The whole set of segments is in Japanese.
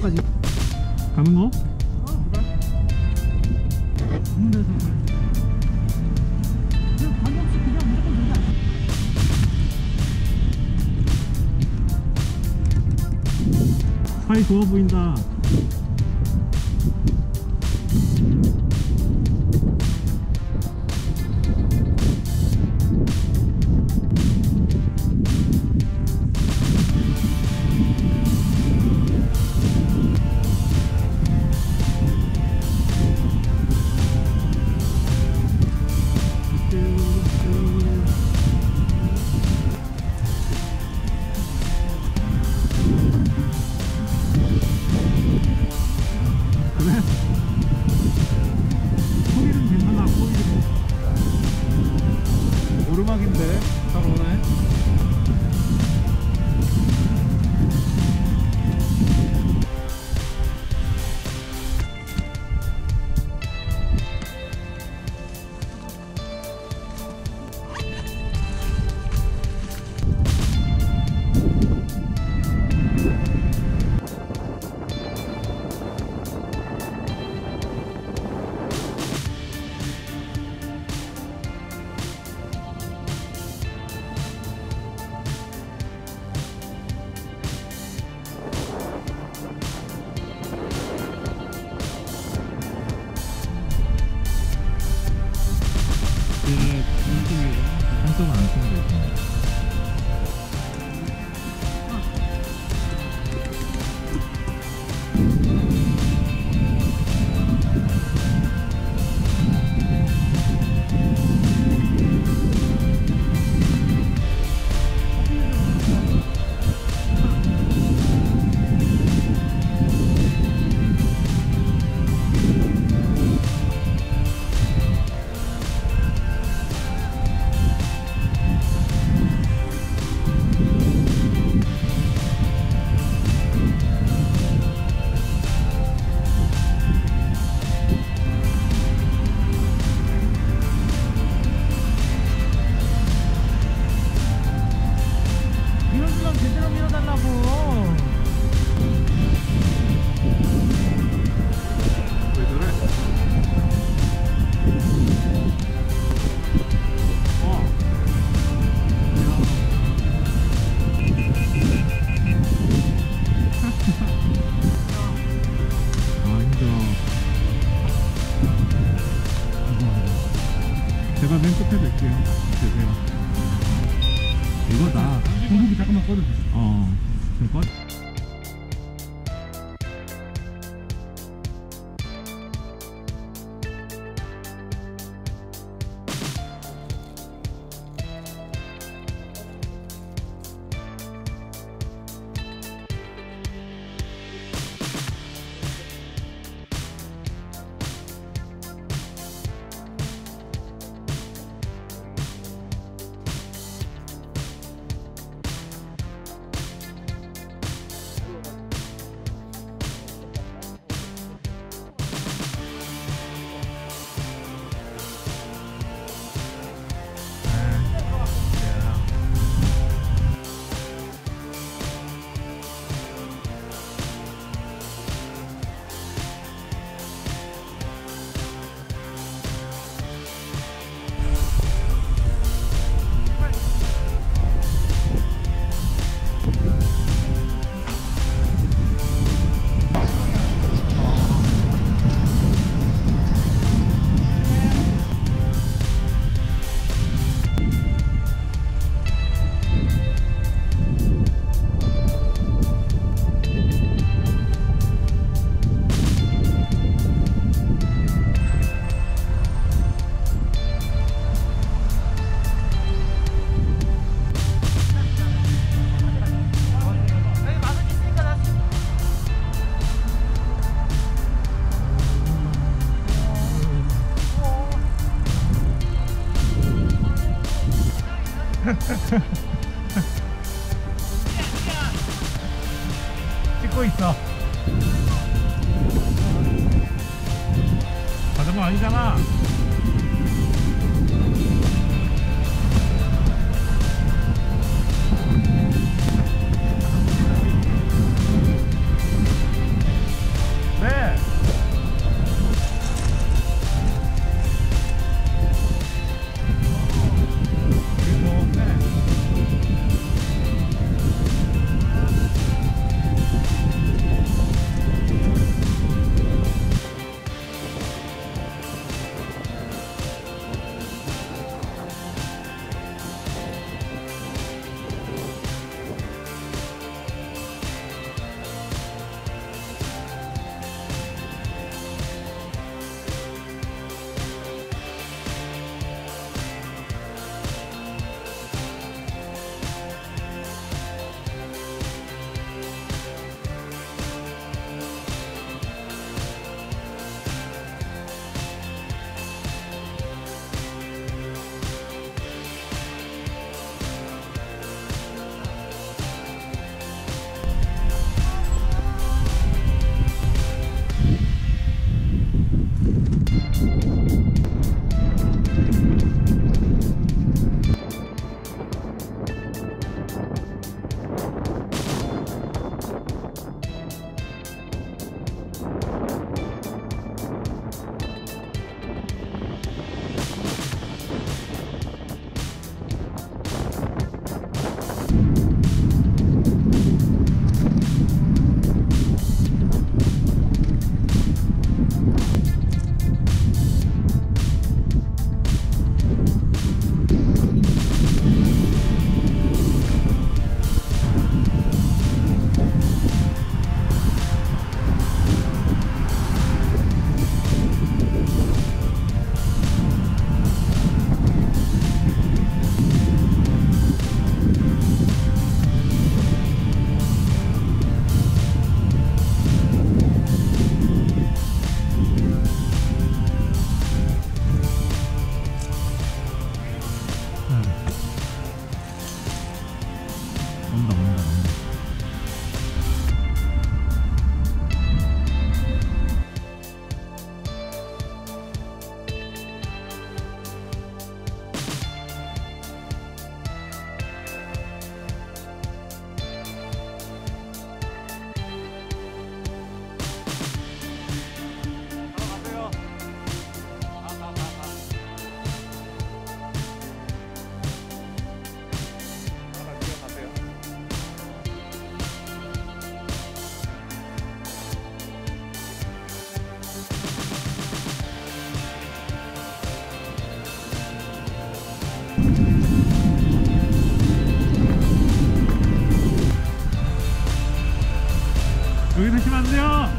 快点こいいさもあだな。娘.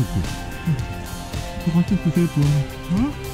对不对对不对头对不对嗯